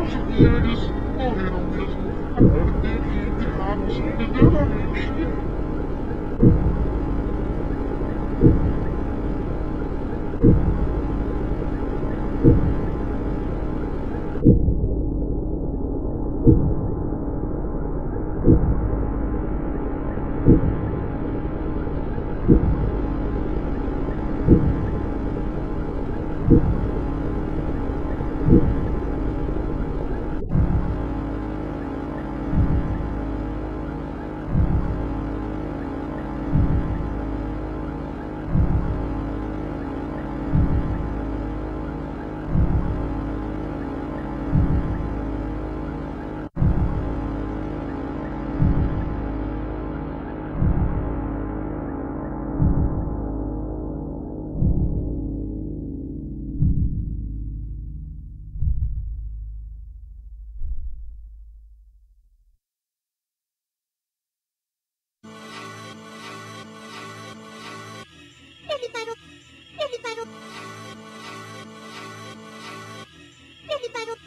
Alsjeblieft, alweer alweer. is heb het niet gedaan, misschien de deur ピパロ、ピピパロ、ピピパロ。